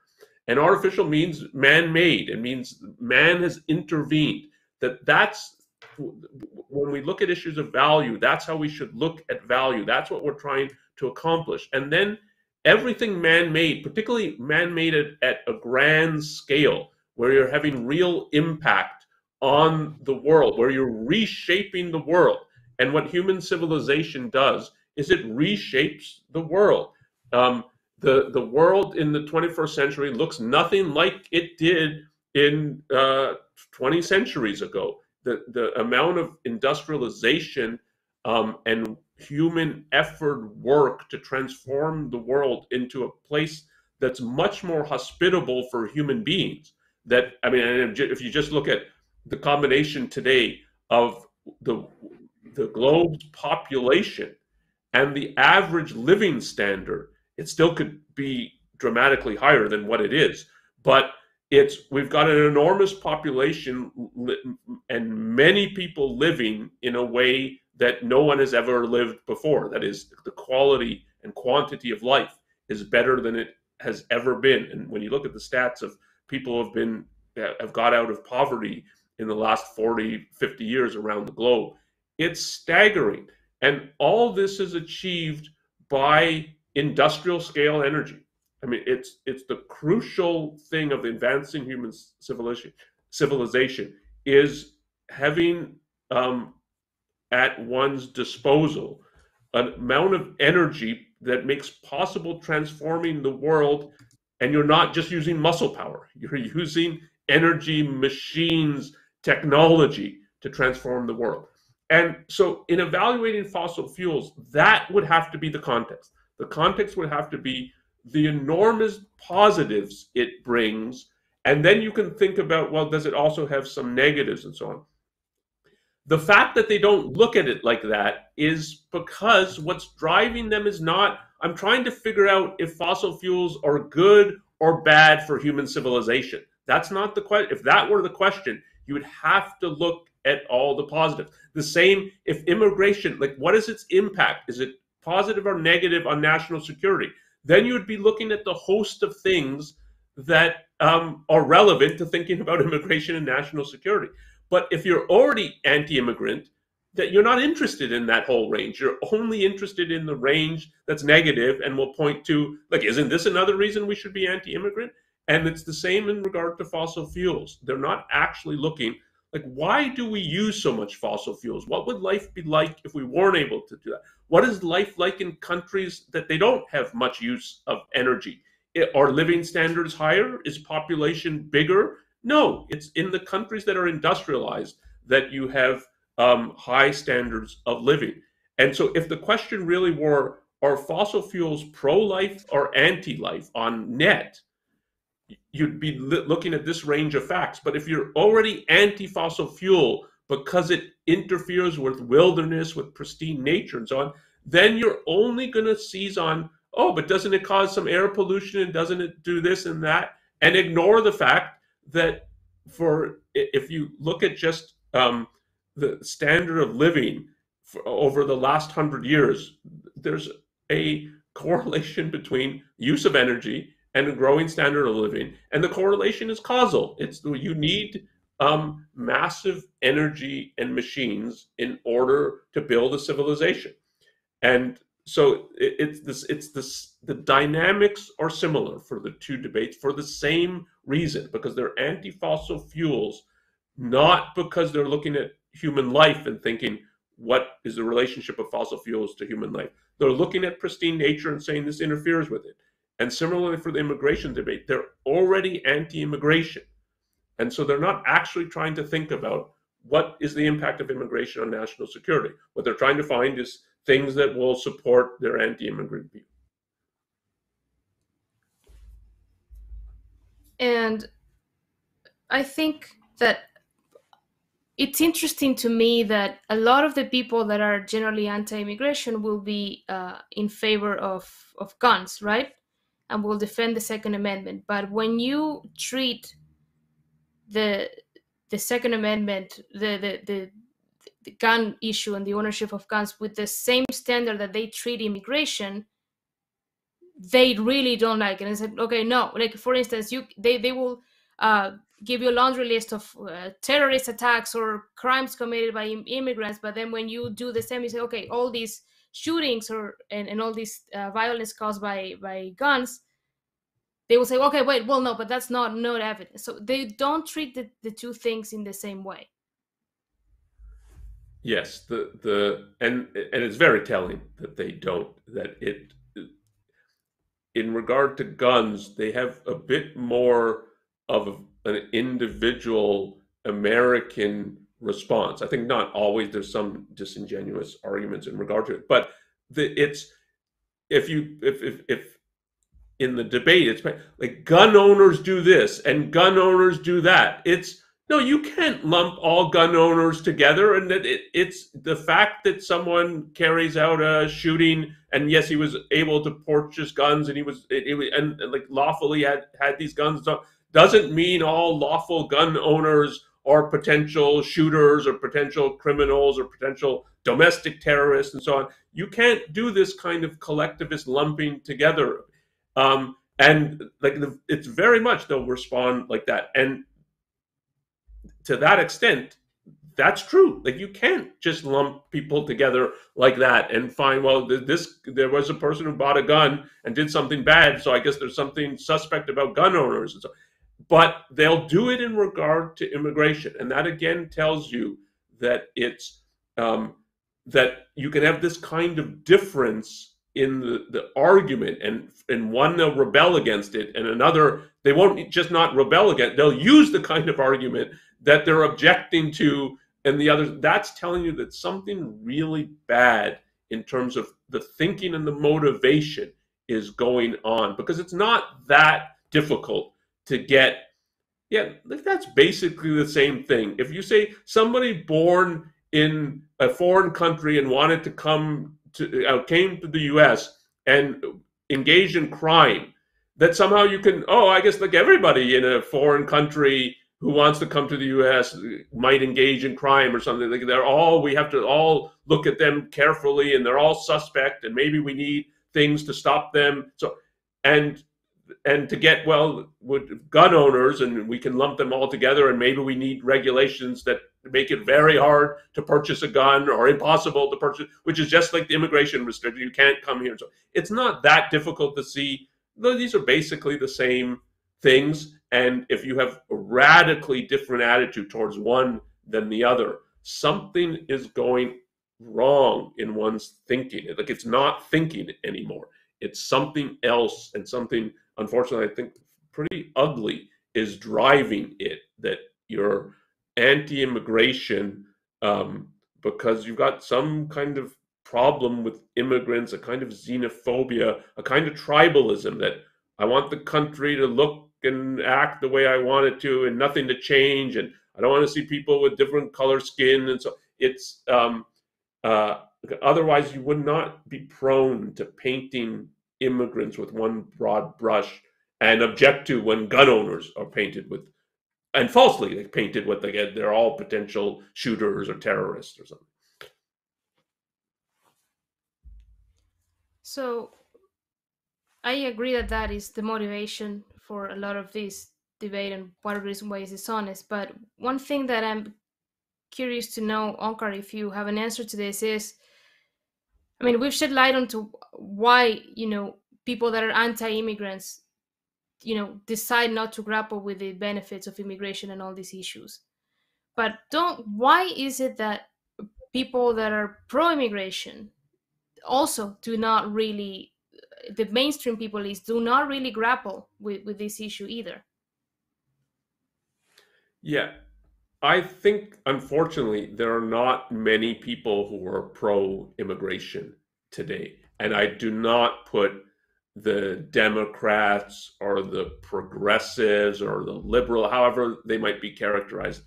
And artificial means man-made. It means man has intervened. That that's when we look at issues of value that's how we should look at value. That's what we're trying to accomplish. And then everything man-made particularly man-made at, at a grand scale where you're having real impact on the world where you're reshaping the world. And what human civilization does is it reshapes the world. Um, the the world in the 21st century looks nothing like it did in uh, 20 centuries ago the the amount of industrialization um, and human effort work to transform the world into a place that's much more hospitable for human beings. That I mean, if you just look at the combination today of the the globe's population and the average living standard, it still could be dramatically higher than what it is. But it's we've got an enormous population and many people living in a way that no one has ever lived before. That is the quality and quantity of life is better than it has ever been. And when you look at the stats of people who have been have got out of poverty in the last 40 50 years around the globe it's staggering. And all this is achieved by industrial scale energy I mean, it's it's the crucial thing of advancing human civilization. Civilization is having um, at one's disposal an amount of energy that makes possible transforming the world, and you're not just using muscle power. You're using energy, machines, technology to transform the world. And so, in evaluating fossil fuels, that would have to be the context. The context would have to be the enormous positives it brings. And then you can think about, well, does it also have some negatives and so on? The fact that they don't look at it like that is because what's driving them is not, I'm trying to figure out if fossil fuels are good or bad for human civilization. That's not the question. If that were the question, you would have to look at all the positives. The same if immigration, like what is its impact? Is it positive or negative on national security? Then you would be looking at the host of things that um, are relevant to thinking about immigration and national security. But if you're already anti-immigrant, that you're not interested in that whole range. You're only interested in the range that's negative and will point to, like, isn't this another reason we should be anti-immigrant? And it's the same in regard to fossil fuels. They're not actually looking like why do we use so much fossil fuels? What would life be like if we weren't able to do that? What is life like in countries that they don't have much use of energy? Are living standards higher? Is population bigger? No it's in the countries that are industrialized that you have um, high standards of living. And so if the question really were are fossil fuels pro-life or anti-life on net you'd be looking at this range of facts. But if you're already anti fossil fuel because it interferes with wilderness, with pristine nature, and so on, then you're only going to seize on, oh, but doesn't it cause some air pollution and doesn't it do this and that? And ignore the fact that for if you look at just um, the standard of living over the last hundred years, there's a correlation between use of energy and a growing standard of living. And the correlation is causal. It's you need um, massive energy and machines in order to build a civilization. And so it, it's this it's this the dynamics are similar for the two debates for the same reason because they're anti-fossil fuels not because they're looking at human life and thinking what is the relationship of fossil fuels to human life they're looking at pristine nature and saying this interferes with it and similarly for the immigration debate, they're already anti immigration. And so they're not actually trying to think about what is the impact of immigration on national security. What they're trying to find is things that will support their anti-immigrant view. And I think that it's interesting to me that a lot of the people that are generally anti-immigration will be uh, in favor of, of guns, right? And will defend the Second Amendment. But when you treat the the Second Amendment, the, the, the, the gun issue and the ownership of guns with the same standard that they treat immigration, they really don't like it. And said, okay, no. Like for instance, you they they will uh, give you a laundry list of uh, terrorist attacks or crimes committed by Im- immigrants, but then when you do the same, you say, okay, all these shootings or and, and all this uh, violence caused by by guns they will say okay wait well no but that's not not evidence. So they don't treat the, the two things in the same way. Yes the the and and it's very telling that they don't that it in regard to guns they have a bit more of an individual american response i think not always there's some disingenuous arguments in regard to it but the, it's if you if if, if in the debate. It's like gun owners do this and gun owners do that. It's no, you can't lump all gun owners together. And that it, it's the fact that someone carries out a shooting, and yes, he was able to purchase guns, and he was it, it, and, and like lawfully had had these guns, doesn't mean all lawful gun owners are potential shooters or potential criminals or potential domestic terrorists and so on. You can't do this kind of collectivist lumping together um, and like it's very much they'll respond like that. And to that extent, that's true. Like you can't just lump people together like that and find well this there was a person who bought a gun and did something bad, so I guess there's something suspect about gun owners and so. But they'll do it in regard to immigration, and that again tells you that it's um, that you can have this kind of difference in the, the argument and and one they'll rebel against it and another they won't just not rebel against they'll use the kind of argument that they're objecting to and the others that's telling you that something really bad in terms of the thinking and the motivation is going on because it's not that difficult to get yeah that's basically the same thing if you say somebody born in a foreign country and wanted to come to, uh, came to the U.S. and engaged in crime, that somehow you can, oh, I guess like everybody in a foreign country who wants to come to the U.S. might engage in crime or something. Like they're all, we have to all look at them carefully, and they're all suspect, and maybe we need things to stop them. So, and and to get well with gun owners, and we can lump them all together, and maybe we need regulations that make it very hard to purchase a gun or impossible to purchase, which is just like the immigration restriction. You can't come here. So it's not that difficult to see. These are basically the same things. And if you have a radically different attitude towards one than the other, something is going wrong in one's thinking. Like it's not thinking anymore. It's something else and something, unfortunately, I think pretty ugly is driving it that you're anti-immigration um, because you've got some kind of problem with immigrants, a kind of xenophobia, a kind of tribalism that I want the country to look and act the way I want it to, and nothing to change, and I don't want to see people with different color skin, and so it's um, uh, otherwise you would not be prone to painting immigrants with one broad brush and object to when gun owners are painted with and falsely they painted what they get they're all potential shooters or terrorists or something. So i agree that that is the motivation for a lot of this debate and one of the reasons why it's dishonest but one thing that i'm curious to know onkar if you have an answer to this is i mean we've shed light onto why you know people that are anti-immigrants you know decide not to grapple with the benefits of immigration and all these issues. But don't why is it that people that are pro-immigration also do not really the mainstream people is do not really grapple with with this issue either? Yeah I think, unfortunately, there are not many people who are pro immigration today. And I do not put the Democrats or the progressives or the liberal, however they might be characterized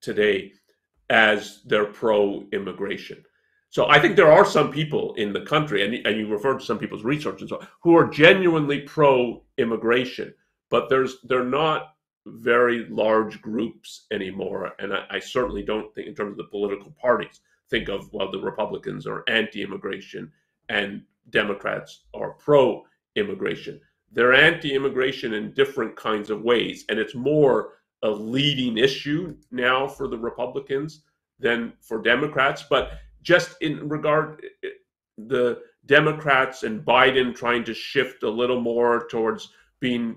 today, as they're pro immigration. So I think there are some people in the country, and, and you referred to some people's research and so on, who are genuinely pro immigration, but there's they're not very large groups anymore. And I, I, certainly don't think, in terms of the political parties, think of, well, the Republicans are anti immigration and Democrats are pro immigration. They're anti immigration in different kinds of ways. And it's more a leading issue now for the Republicans than for Democrats. But just in regard, the Democrats and Biden trying to shift a little more towards being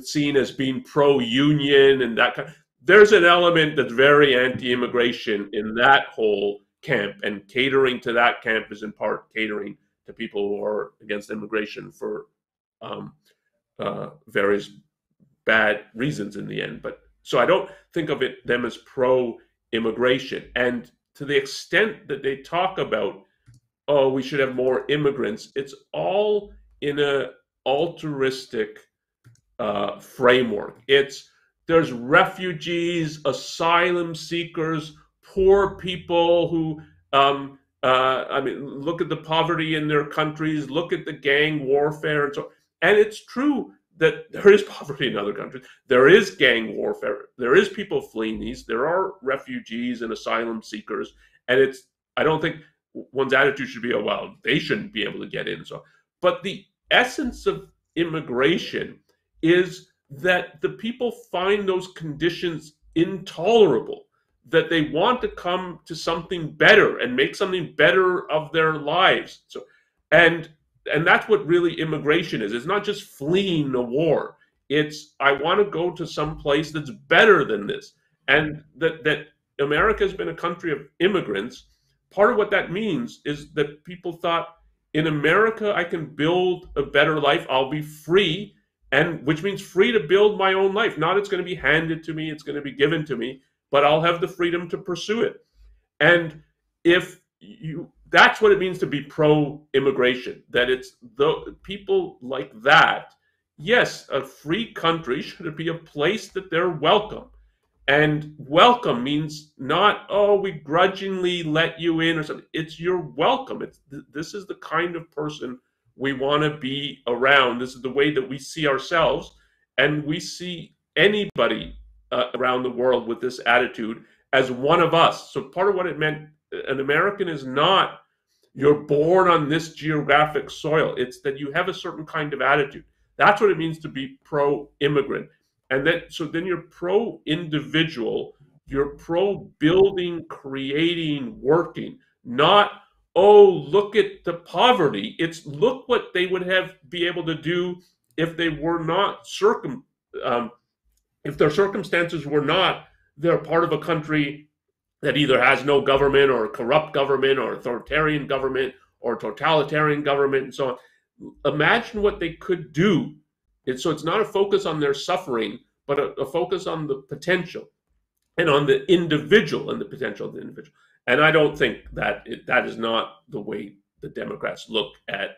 seen as being pro-union and that kind. There's an element that's very anti-immigration in that whole camp, and catering to that camp is in part catering to people who are against immigration for um, uh, various bad reasons in the end. But so I don't think of it them as pro-immigration, and to the extent that they talk about, oh, we should have more immigrants, it's all in a altruistic uh, framework. It's there's refugees, asylum seekers, poor people who, um, uh, I mean, look at the poverty in their countries, look at the gang warfare, and so. And it's true that there is poverty in other countries. There is gang warfare. There is people fleeing these. There are refugees and asylum seekers, and it's. I don't think one's attitude should be, oh well, they shouldn't be able to get in. So, but the essence of immigration is that the people find those conditions intolerable, that they want to come to something better and make something better of their lives. So, and and that's what really immigration is. It's not just fleeing a war. It's I want to go to some place that's better than this, and that that America has been a country of immigrants. Part of what that means is that people thought in America I can build a better life. I'll be free and which means free to build my own life. Not it's going to be handed to me, it's going to be given to me, but I'll have the freedom to pursue it. And if you that's what it means to be pro immigration, that it's the people like that. Yes, a free country should be a place that they're welcome. And welcome means not, oh, we grudgingly let you in or something. It's you're welcome. It's this is the kind of person we want to be around. This is the way that we see ourselves, and we see anybody uh, around the world with this attitude as one of us. So part of what it meant, an American is not you're born on this geographic soil. It's that you have a certain kind of attitude. That's what it means to be pro-immigrant. And then so then you're pro-individual, you're pro-building, creating, working, not oh, look at the poverty. It's look what they would have be able to do if they were not circum, um, if their circumstances were not they're part of a country that either has no government or corrupt government or authoritarian government or totalitarian government and so on. Imagine what they could do. And so it's not a focus on their suffering, but a, a focus on the potential and on the individual and the potential of the individual. And I don't think that it, that is not the way the Democrats look at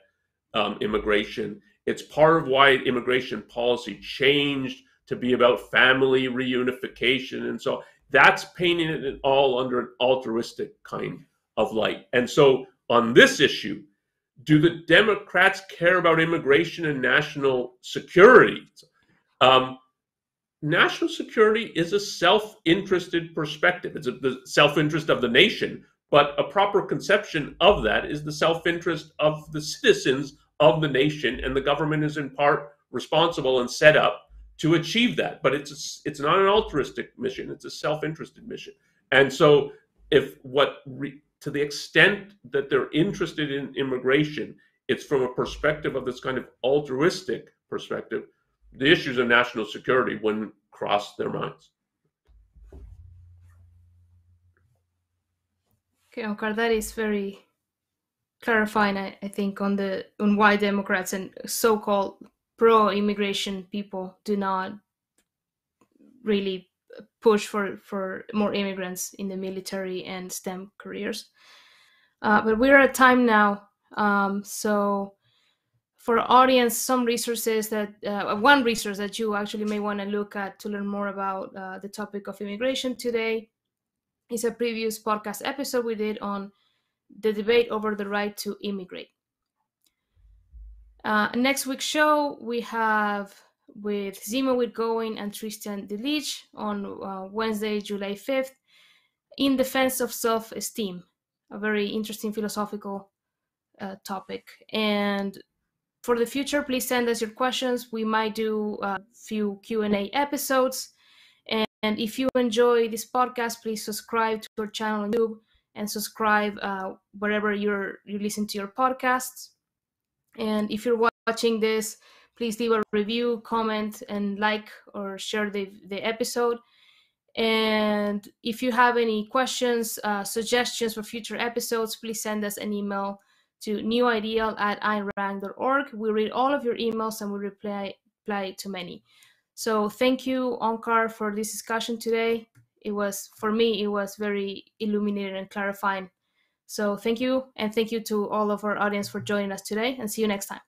um, immigration. It's part of why immigration policy changed to be about family reunification. And so that's painting it all under an altruistic kind of light. And so on this issue, do the Democrats care about immigration and national security? Um, national security is a self-interested perspective. It's a, the self-interest of the nation, but a proper conception of that is the self-interest of the citizens of the nation, and the government is in part responsible and set up to achieve that. But it's a, it's not an altruistic mission; it's a self-interested mission. And so, if what re, to the extent that they're interested in immigration, it's from a perspective of this kind of altruistic perspective the issues of national security wouldn't cross their minds. Okay, Onkar, that is very clarifying. I, I think on the on why Democrats and so-called pro-immigration people do not really push for for more immigrants in the military and STEM careers. Uh, but we're at time now, um, so for audience, some resources that uh, one resource that you actually may want to look at to learn more about uh, the topic of immigration today is a previous podcast episode we did on the debate over the right to immigrate. Uh, next week's show, we have with Zima with Going and Tristan de Liège on uh, Wednesday, July 5th, In Defense of Self Esteem, a very interesting philosophical uh, topic. And for the future, please send us your questions. We might do a few Q&A episodes. And, if you enjoy this podcast, please subscribe to our channel on YouTube and subscribe uh, wherever you're you listen to your podcasts. And if you're watching this, please leave a review, comment, and like or share the, the episode. And if you have any questions, uh, suggestions for future episodes, please send us an email to newideal at aynrand.org. We read all of your emails and we reply, reply to many. So thank you, Onkar, for this discussion today. It was, for me, it was very illuminating and clarifying. So thank you, and thank you to all of our audience for joining us today, and see you next time.